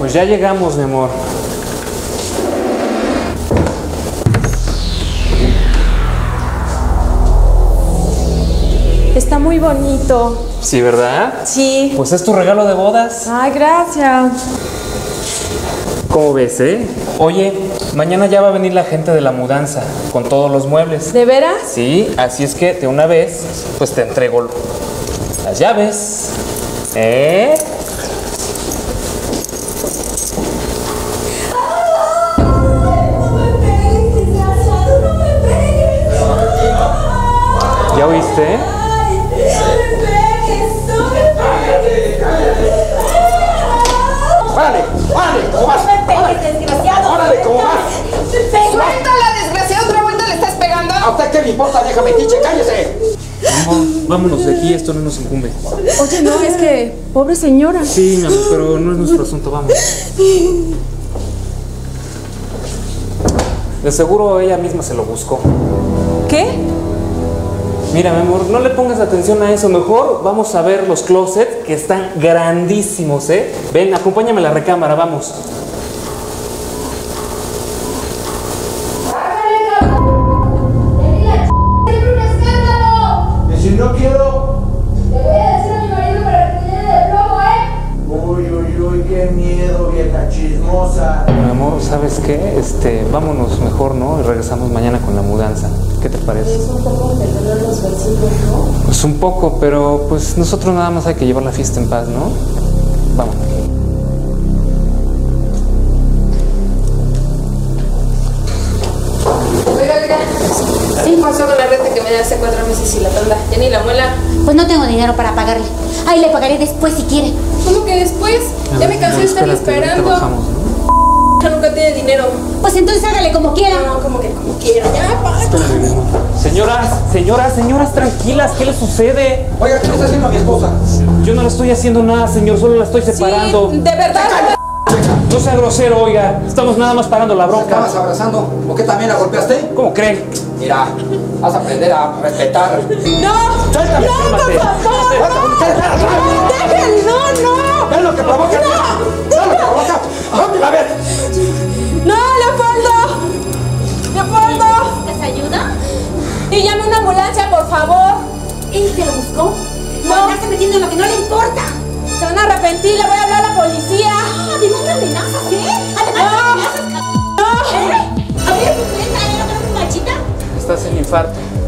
Pues ya llegamos, mi amor. Está muy bonito. Sí, ¿verdad? Sí. Pues es tu regalo de bodas. Ay, gracias. ¿Cómo ves, eh? Oye, mañana ya va a venir la gente de la mudanza con todos los muebles. ¿De veras? Sí, así es que de una vez, pues te entrego las llaves. ¿Eh? Vieja metiche? ¡Cállese! Amor, vámonos de aquí, esto no nos incumbe. Oye, no, es que, pobre señora. Sí, mi amor, pero no es nuestro asunto, vamos. De seguro ella misma se lo buscó. ¿Qué? Mira, mi amor, no le pongas atención a eso. Mejor vamos a ver los closets que están grandísimos, ¿eh? Ven, acompáñame a la recámara, vamos. No quiero... Uy, uy, uy, qué miedo, vieja chismosa. Mi amor, ¿sabes qué? Este, vámonos mejor, ¿no? Y regresamos mañana con la mudanza. ¿Qué te parece? Es un poco los vecinos, ¿no? Pues un poco, pero pues nosotros nada más hay que llevar la fiesta en paz, ¿no? Vamos. ¿Qué pasó con la renta que me da hace cuatro meses y la tanda? Ya ni la muela. Pues no tengo dinero para pagarle. Ahí le pagaré después si quiere. ¿Cómo que después? Ya me cansé de estar esperando. ¿no? Ya nunca tiene dinero. Pues entonces hágale como quiera. No, como que como quiera. Ya, pa. Señoras, señoras, señoras, tranquilas, ¿qué les sucede? Oiga, ¿qué le está haciendo a mi esposa? Yo no le estoy haciendo nada, señor, solo la estoy separando. Sí, de verdad. No sea grosero, oiga. Estamos nada más parando la ¿La bronca. estabas abrazando? ¿O qué también la golpeaste? ¿Cómo creen? Mira, vas a aprender a respetar. ¡No! Suéltame, ¡No, por favor! ¡Déjenlo! ¡No, no! ¿Ves lo que provoca? ¿Ves lo que provoca? ¿Dónde a ver? ¡No, Leopoldo! ¡Leopoldo! ¿Les ayuda? Y llame una ambulancia, por favor. ¿Él se lo buscó? No. No. está metiendo en lo que no le importa. Se van a arrepentir, le voy a hablar Estás en infarto.